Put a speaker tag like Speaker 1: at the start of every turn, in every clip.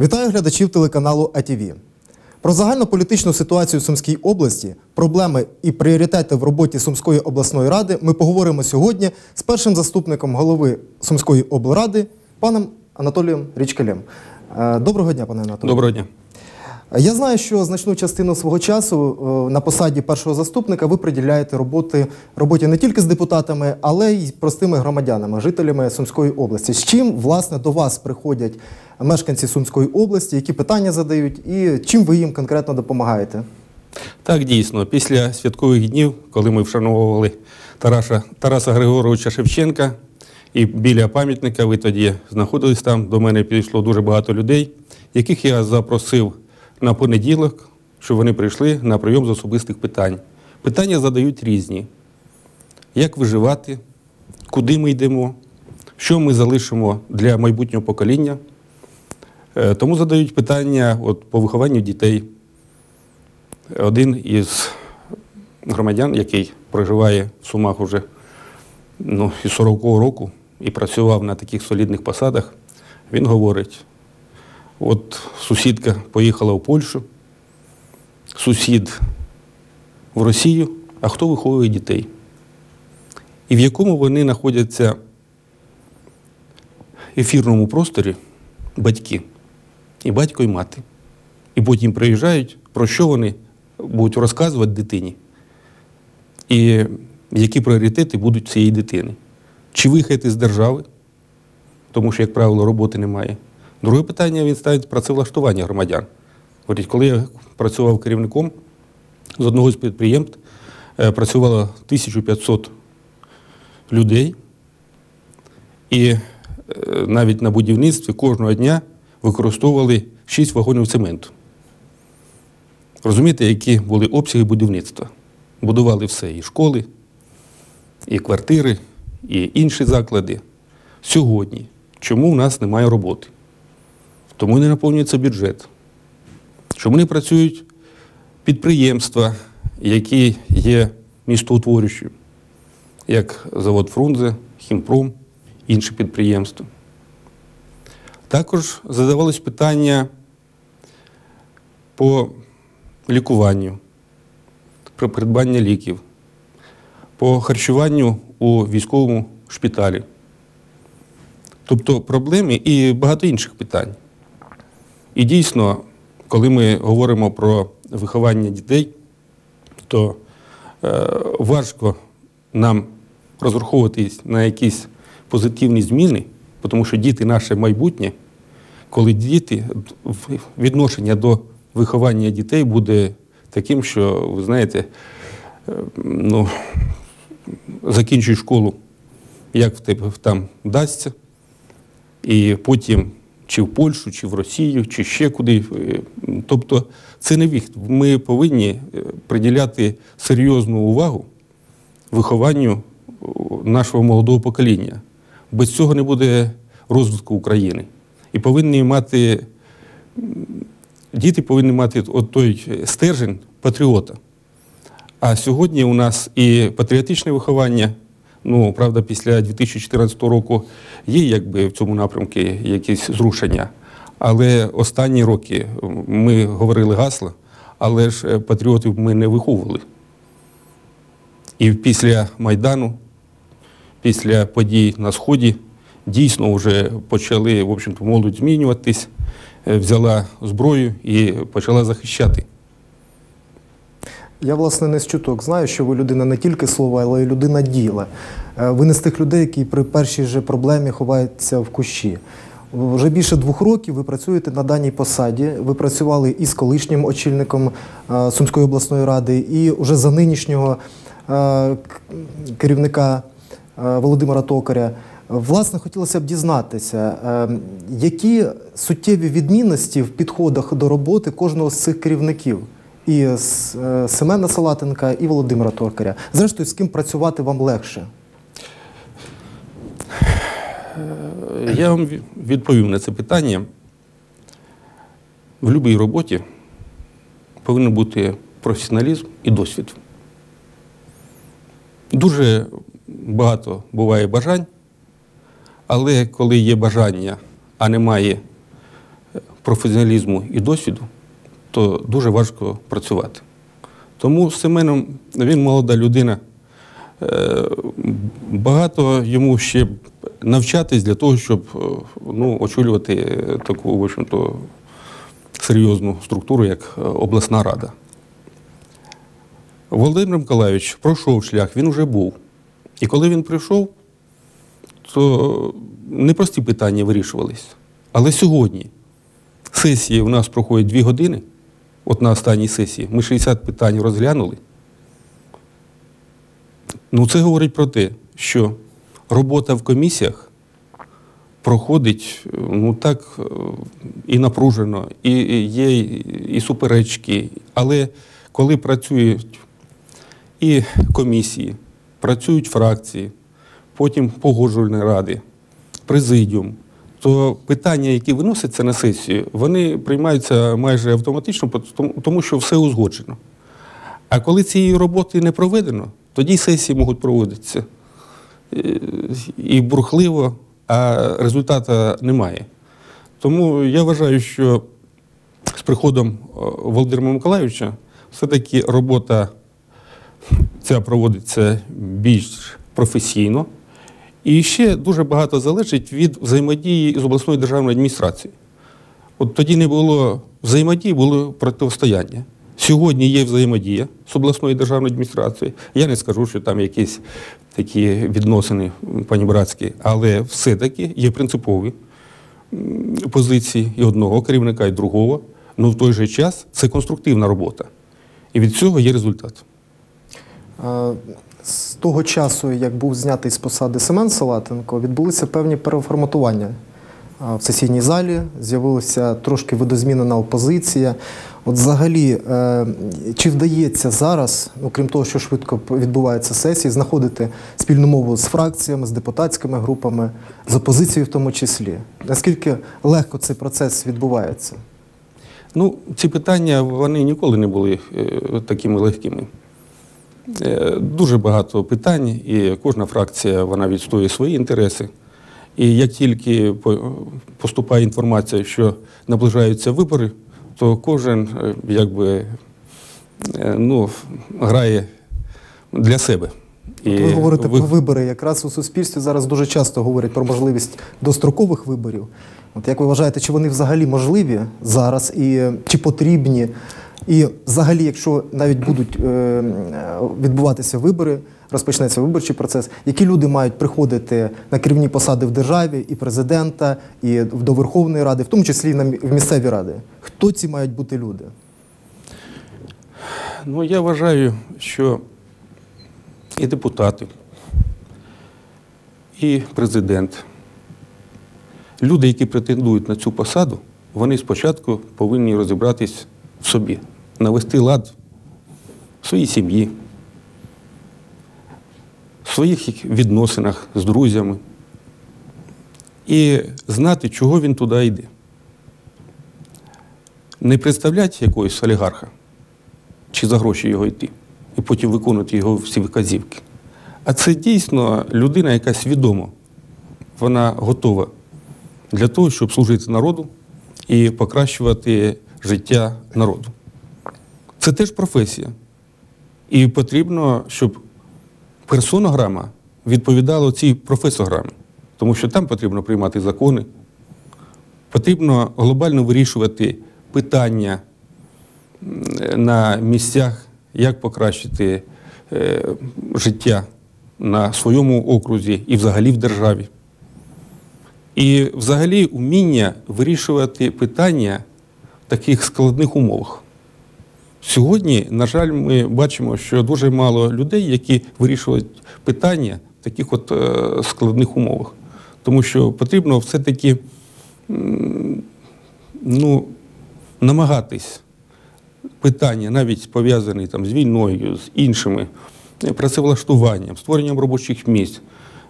Speaker 1: Вітаю глядачів телеканалу АТВ. Про загальнополітичну ситуацію в Сумській області, проблеми і пріоритети в роботі Сумської обласної ради ми поговоримо сьогодні з першим заступником голови Сумської облради, паном Анатолієм Річкалем. Е, Доброго дня, пане Анатолію.
Speaker 2: Доброго дня.
Speaker 1: Я знаю, що значну частину свого часу е, на посаді першого заступника ви приділяєте роботи, роботі не тільки з депутатами, але й простими громадянами, жителями Сумської області. З чим власне до вас приходять мешканці Сумської області, які питання задають, і чим ви їм конкретно допомагаєте?
Speaker 2: Так, дійсно, після святкових днів, коли ми вшановували Тараса, Тараса Григоровича Шевченка, і біля пам'ятника ви тоді знаходились там, до мене підійшло дуже багато людей, яких я запросив на понеділок, щоб вони прийшли на прийом з особистих питань. Питання задають різні: як виживати, куди ми йдемо, що ми залишимо для майбутнього покоління. Е, Тому задають питання от, по вихованню дітей. Один із громадян, який проживає в Сумах уже ну, із 40-го року і працював на таких солідних посадах, він говорить: от сусідка поїхала в Польщу, сусід в Росію, а хто виховує дітей? І в якому вони знаходяться ефірному просторі батьки, і батько, і мати. І потім приїжджають, про що вони будуть розказувати дитині, і які пріоритети будуть цієї дитини. Чи виїхати з держави, тому що, як правило, роботи немає. Друге питання він ставить працевлаштування громадян. Говорить, коли я працював керівником з одного з підприємств, е, працювало 1500 людей, і е, навіть на будівництві кожного дня використовували 6 вагонів цементу. Розумієте, які були обсяги будівництва? Будували все і школи, і квартири, і інші заклади. Сьогодні чому в нас немає роботи? Тому не наповнюється бюджет. Чому не працюють підприємства, які є містоутворюючі, як завод Фрунзе, Хімпром, інші підприємства. Також задавалось питання по лікуванню, про придбання ліків, по харчуванню у військовому шпиталі. Тобто проблеми і багато інших питань. І дійсно, коли ми говоримо про виховання дітей, то е, важко нам розраховуватись на якісь позитивні зміни, тому що діти наше майбутнє, коли діти, відношення до виховання дітей буде таким, що, ви знаєте, е, ну, закінчуй школу, як в тебе там вдасться, і потім чи в Польщу, чи в Росію, чи ще куди. Е, Тобто це не вихід. Ми повинні е, приділяти серйозну увагу вихованню нашого молодого покоління. Без цього не буде розвитку України. І повинні мати, діти повинні мати от той стержень патріота. А сьогодні у нас і патріотичне виховання, ну, правда, після 2014 року є якби в цьому напрямку якісь зрушення. Але останні роки ми говорили гасла, але ж е, патріотів ми не виховували. І після Майдану, після подій на Сході, дійсно вже почали, в молодь змінюватись, е, взяла зброю і почала захищати.
Speaker 1: Я, власне, не з чуток знаю, що ви людина не тільки слова, але й людина діла. Е, Ви не з тих людей, які при першій же проблемі ховаються в кущі. Вже більше двох років ви працюєте на даній посаді. Ви працювали і з колишнім очільником е, Сумської обласної ради, і вже за нинішнього е, керівника Володимира Токаря. Власне, хотілося б дізнатися, які суттєві відмінності в підходах до роботи кожного з цих керівників і е, Семена Салатенка, і Володимира Токаря. Зрештою, з ким працювати вам легше?
Speaker 2: Я вам ві- відповім на це питання. В будь-якій роботі повинен бути професіоналізм і досвід. Дуже багато буває бажань, але коли є бажання, а немає професіоналізму і досвіду, то дуже важко працювати. Тому з Семеном він молода людина. Е, Багато йому ще навчатись для того, щоб е, ну, очолювати е, таку, в общем-то, серйозну структуру, як обласна рада. Володимир Миколайович пройшов шлях, він вже був. І коли він прийшов, то непрості питання вирішувались. Але сьогодні сесії у нас проходять дві години. От на останній сесії ми 60 питань розглянули. Ну, це говорить про те, що робота в комісіях проходить е, ну, так е, і напружено, і і є і суперечки. Але коли працюють і комісії, працюють фракції, потім погоджувальні ради, президіум, то питання, які виносяться на сесію, вони приймаються майже автоматично, тому- що все узгоджено. А коли цієї роботи не проведено, тоді сесії можуть проводитися е, і бурхливо, а результату немає. Тому я вважаю, що з приходом Володимира Миколайовича все-таки робота ця проводиться більш професійно. І ще дуже багато залежить від взаємодії з обласною державною адміністрацією. От тоді не було взаємодії, було протистояння. Сьогодні є взаємодія з обласною державною адміністрацією. Я не скажу, що там якісь такі відносини панібратські, але все-таки є принципові позиції і одного керівника, і другого. Ну в той же час це конструктивна робота. І від цього є результат.
Speaker 1: З того часу, як був знятий з посади Семен Салатенко, відбулися певні переформатування. В сесійній залі з'явилася трошки видозмінена опозиція. От взагалі, е, чи вдається зараз, ну крім того, що швидко відбуваються сесії, знаходити спільну мову з фракціями, з депутатськими групами, з опозицією в тому числі? Наскільки легко цей процес відбувається?
Speaker 2: Ну, ці питання вони ніколи не були е, такими легкими. Е, Дуже багато питань, і кожна фракція вона відстоює свої інтереси. І як тільки по- поступає інформація, що наближаються вибори, то кожен е, якби е, ну, грає для себе. І
Speaker 1: ви говорите
Speaker 2: ви-
Speaker 1: про вибори. Якраз у суспільстві зараз дуже часто говорять про можливість дострокових виборів. От як ви вважаєте, чи вони взагалі можливі зараз і чи потрібні? І взагалі, якщо навіть будуть е, відбуватися вибори, розпочнеться виборчий процес, які люди мають приходити на керівні посади в державі, і президента, і до Верховної Ради, в тому числі і в місцеві ради? Хто ці мають бути люди?
Speaker 2: Ну, я вважаю, що і депутати, і президент, люди, які претендують на цю посаду, вони спочатку повинні розібратись в собі, навести лад в своїй сім'ї, в своїх відносинах з друзями і знати, чого він туди йде. Не представлять якогось олігарха, чи за гроші його йти, і потім виконувати його всі вказівки. А це дійсно людина, яка свідомо вона готова для того, щоб служити народу і покращувати життя народу. Це теж професія. І потрібно, щоб персонограма відповідала цій професограмі, тому що там потрібно приймати закони, потрібно глобально вирішувати питання на місцях, як покращити е, життя на своєму окрузі і взагалі в державі. І взагалі уміння вирішувати питання в таких складних умовах. Сьогодні, на жаль, ми бачимо, що дуже мало людей, які вирішують питання в таких от е, складних умовах. Тому що потрібно все-таки ну, намагатись питання, навіть пов'язані там, з війною, з іншими е, працевлаштуванням, створенням робочих місць.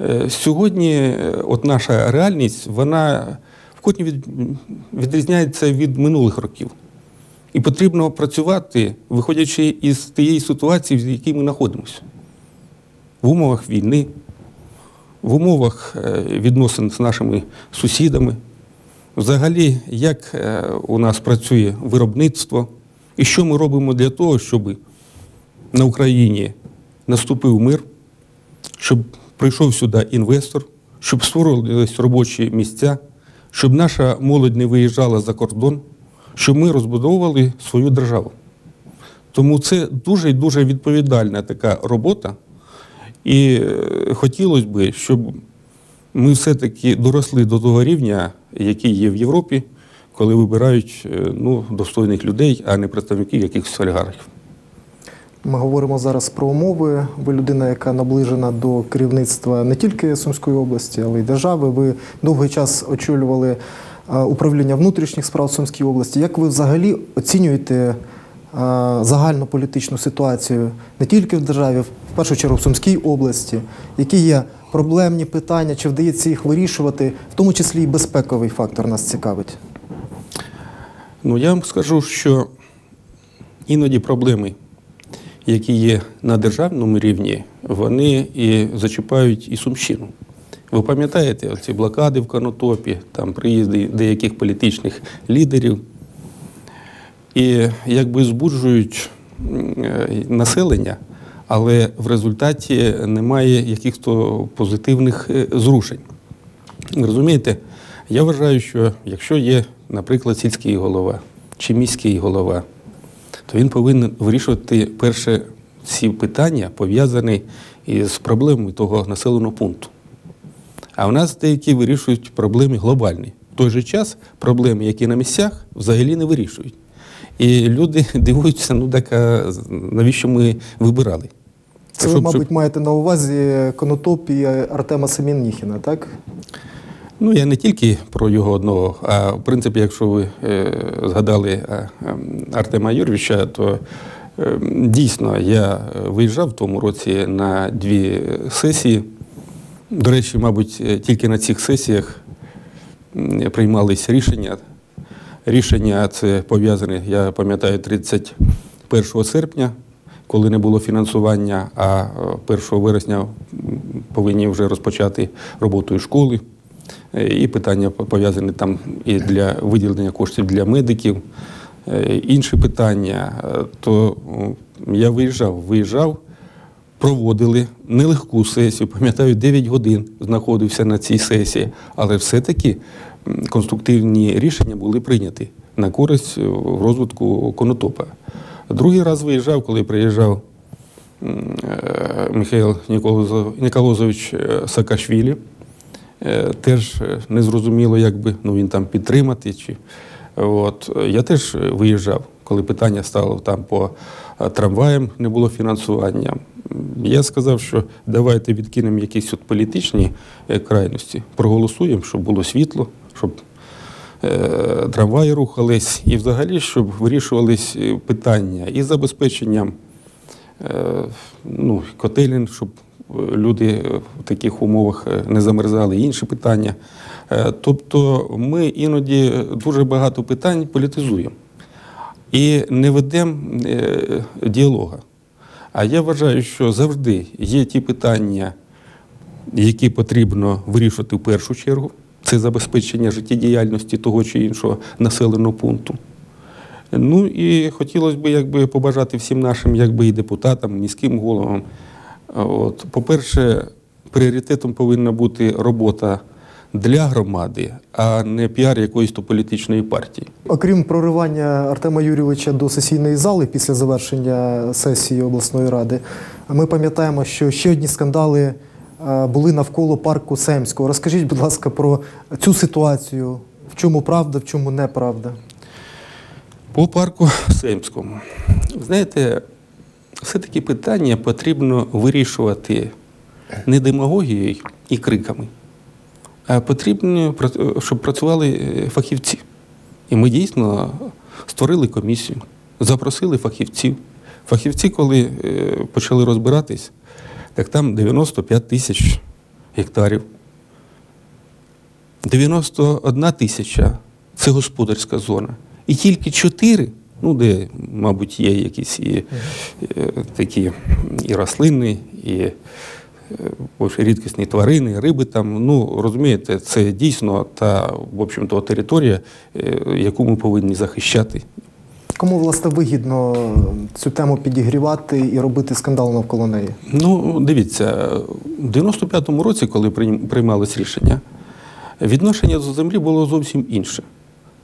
Speaker 2: Е, Сьогодні от наша реальність, вона в від, відрізняється від минулих років. І потрібно працювати, виходячи із тієї ситуації, в якій ми знаходимося. В умовах війни, в умовах е, відносин з нашими сусідами, взагалі, як е, у нас працює виробництво, і що ми робимо для того, щоб на Україні наступив мир, щоб прийшов сюди інвестор, щоб створились робочі місця, щоб наша молодь не виїжджала за кордон, щоб ми розбудовували свою державу. Тому це дуже і дуже відповідальна така робота. І е, хотілося б, щоб ми все-таки доросли до того рівня, який є в Європі, коли вибирають е, ну, достойних людей, а не представників якихось олігархів.
Speaker 1: Ми говоримо зараз про умови. Ви людина, яка наближена до керівництва не тільки Сумської області, але й держави. Ви довгий час очолювали управління внутрішніх справ в Сумській області. Як ви взагалі оцінюєте е, загальну політичну ситуацію не тільки в державі, в першу чергу в Сумській області? Які є проблемні питання, чи вдається їх вирішувати, в тому числі і безпековий фактор нас цікавить?
Speaker 2: Ну, я вам скажу, що іноді проблеми, які є на державному рівні, вони і зачіпають і Сумщину. Ви пам'ятаєте, оці блокади в Конотопі, там приїзди деяких політичних лідерів, і якби збуджують населення, але в результаті немає якихось позитивних е, зрушень. Розумієте, я вважаю, що якщо є, наприклад, сільський голова чи міський голова, то він повинен вирішувати перше ці питання, пов'язані із проблемами того населеного пункту. А у нас деякі вирішують проблеми глобальні. В той же час проблеми, які на місцях, взагалі не вирішують. І люди дивуються, ну так а навіщо ми вибирали?
Speaker 1: Це ви,
Speaker 2: Щоб-
Speaker 1: мабуть,
Speaker 2: щоб-
Speaker 1: маєте на увазі Конотоп і Артема Семенніхіна, так?
Speaker 2: Ну, я не тільки про його одного, а в принципі, якщо ви е, згадали ем, Артема Юрійовича, то е, дійсно я е, виїжджав в тому році на дві сесії. До речі, мабуть, е, тільки на цих сесіях приймались рішення. Рішення це пов'язане, я пам'ятаю, 31 серпня, коли не було фінансування, а е, 1 вересня повинні вже розпочати роботу школи. Е, І питання пов'язані там і для виділення коштів для медиків, е, інші питання. Е, То я виїжджав, виїжджав, проводили нелегку сесію. Пам'ятаю, 9 годин знаходився на цій сесії, але все-таки конструктивні рішення були прийняті на користь е, в розвитку конотопа. Другий раз виїжджав, коли приїжджав е, Михайло Ніколозов- Ніколозович е, Саакашвілі. Е, Теж незрозуміло, як би ну, він там підтримати. Чи, от. Я теж виїжджав, коли питання стало там по е, трамваям, не було фінансування. Я сказав, що давайте відкинемо якісь от політичні е, крайності, проголосуємо, щоб було світло, щоб е, трамваї рухались, і взагалі, щоб вирішувались питання із забезпеченням ну, котелень, щоб люди в таких умовах не замерзали, інші питання. Тобто ми іноді дуже багато питань політизуємо і не ведемо е, діалога. А я вважаю, що завжди є ті питання, які потрібно вирішувати в першу чергу. Це забезпечення життєдіяльності того чи іншого населеного пункту. Ну і хотілося б якби, побажати всім нашим якби, і депутатам, міським головам. От, по-перше, пріоритетом повинна бути робота для громади, а не піар якоїсь то політичної партії.
Speaker 1: Окрім проривання Артема Юрійовича до сесійної зали після завершення сесії обласної ради, ми пам'ятаємо, що ще одні скандали е, були навколо парку Семського. Розкажіть, будь ласка, про цю ситуацію. В чому правда, в чому неправда?
Speaker 2: По парку Семському. Знаєте, все-таки питання потрібно вирішувати не демагогією і криками, потрібно, пра- щоб працювали е, фахівці. І ми дійсно створили комісію, запросили фахівців. Фахівці, коли е, почали розбиратись, так там 95 тисяч гектарів. 91 тисяча це господарська зона. І тільки 4, ну де, мабуть, є якісь і, е, такі і рослинні, і рідкісні тварини, риби там. Ну, розумієте, це дійсно та, в общем-то, територія, е, яку ми повинні захищати.
Speaker 1: Кому власне вигідно цю тему підігрівати і робити скандал навколо неї?
Speaker 2: Ну, дивіться, в 95-му році, коли приймалось рішення, відношення до землі було зовсім інше.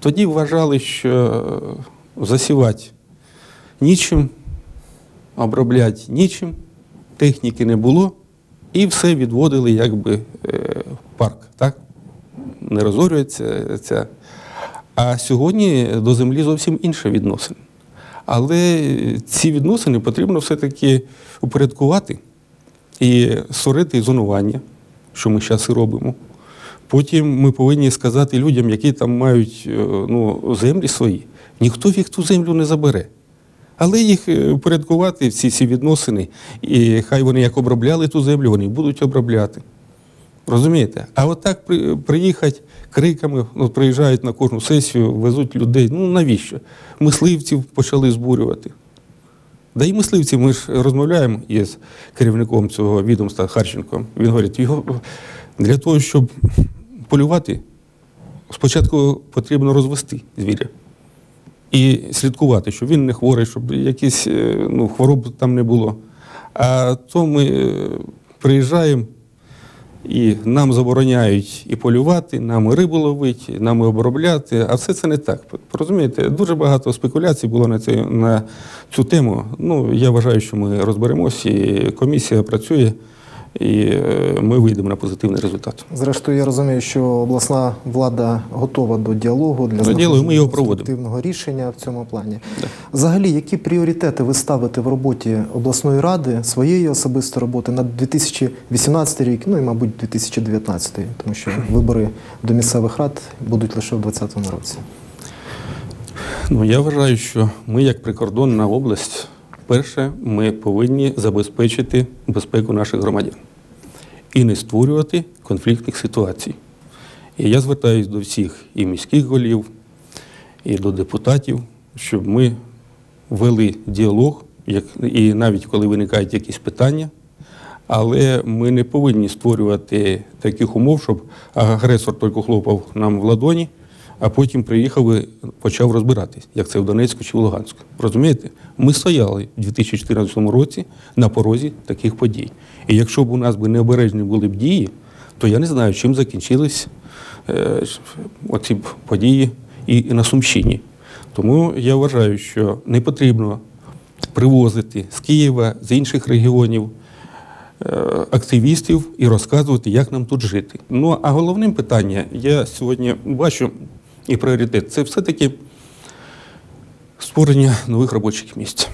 Speaker 2: Тоді вважали, що засівати нічим, обробляти нічим, техніки не було, і все відводили якби е, в парк. Так? Не розорюється ця. А сьогодні до землі зовсім інше відносини. Але ці відносини потрібно все-таки упорядкувати і створити зонування, що ми зараз і робимо. Потім ми повинні сказати людям, які там мають е, ну, землі свої, ніхто їх ту землю не забере. Але їх е, упорядкувати, всі ці відносини, і хай вони як обробляли ту землю, вони будуть обробляти. Розумієте? А от так при, приїхати криками, ну, приїжджають на кожну сесію, везуть людей. Ну навіщо? Мисливців почали збурювати. Да і мисливці, ми ж розмовляємо із керівником цього відомства Харченком. Він говорить, його для того, щоб полювати, спочатку потрібно розвести звіря і слідкувати, щоб він не хворий, щоб якісь е, ну, хвороб там не було. А то ми е, приїжджаємо і нам забороняють і полювати, нам і рибу ловити, нам і обробляти. А все це не так. Розумієте, дуже багато спекуляцій було на, це, на цю тему. Ну, я вважаю, що ми розберемось, і комісія працює, і е, ми вийдемо на позитивний результат.
Speaker 1: Зрештою, я розумію, що обласна влада готова до діалогу для
Speaker 2: діалогу, його
Speaker 1: рішення в цьому плані. Взагалі, які пріоритети ви ставите в роботі обласної ради, своєї особистої роботи на 2018 рік, ну і, мабуть, 2019, тому що вибори до місцевих рад будуть лише в 2020 році.
Speaker 2: Ну, я вважаю, що ми, як прикордонна область, перше, ми повинні забезпечити безпеку наших громадян і не створювати конфліктних ситуацій. І я звертаюся до всіх і міських голів, і до депутатів, щоб ми вели діалог, як, і навіть коли виникають якісь питання, але ми не повинні створювати таких умов, щоб агресор тільки хлопав нам в ладоні, а потім приїхав і почав розбиратись, як це в Донецьку чи в Луганську. Розумієте? Ми стояли в 2014 році на порозі таких подій. І якщо б у нас би необережні були б дії, то я не знаю, чим закінчились е, оці події і, і на Сумщині. Тому я вважаю, що не потрібно привозити з Києва, з інших регіонів е, активістів і розказувати, як нам тут жити. Ну а головним питання, я сьогодні бачу і пріоритет це все-таки створення нових робочих місць.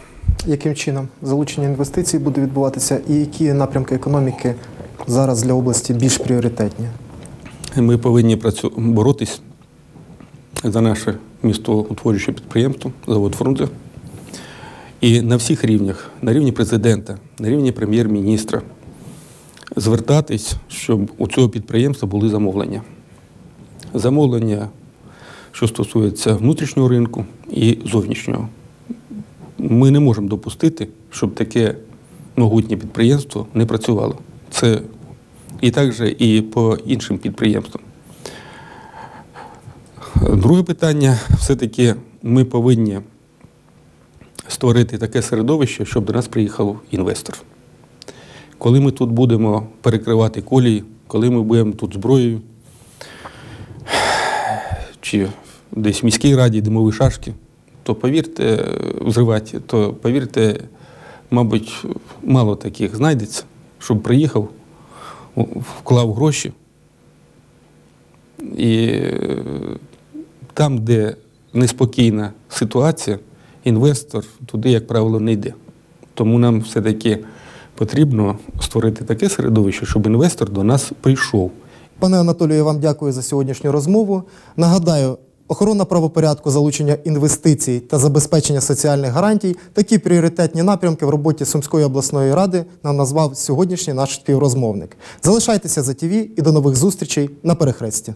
Speaker 1: Яким чином залучення інвестицій буде відбуватися, і які напрямки економіки зараз для області більш пріоритетні?
Speaker 2: Ми повинні працю... боротись за наше містоутворююче підприємство, завод Фрунзе. І на всіх рівнях, на рівні президента, на рівні прем'єр-міністра, звертатись, щоб у цього підприємства були замовлення. Замовлення, що стосується внутрішнього ринку і зовнішнього. Ми не можемо допустити, щоб таке могутнє підприємство не працювало. Це і так же і по іншим підприємствам. Друге питання все-таки ми повинні створити таке середовище, щоб до нас приїхав інвестор. Коли ми тут будемо перекривати колії, коли ми будемо тут зброєю, чи десь в міській раді димові шашки, то повірте, взривати, то повірте, мабуть, мало таких знайдеться, щоб приїхав, вклав гроші. І е, там, де неспокійна ситуація, інвестор туди, як правило, не йде. Тому нам все-таки потрібно створити таке середовище, щоб інвестор до нас прийшов.
Speaker 1: Пане Анатолію, я вам дякую за сьогоднішню розмову. Нагадаю, охорона правопорядку, залучення інвестицій та забезпечення соціальних гарантій такі пріоритетні напрямки в роботі Сумської обласної ради нам назвав сьогоднішній наш співрозмовник. Залишайтеся за ТІВІ і до нових зустрічей на перехресті.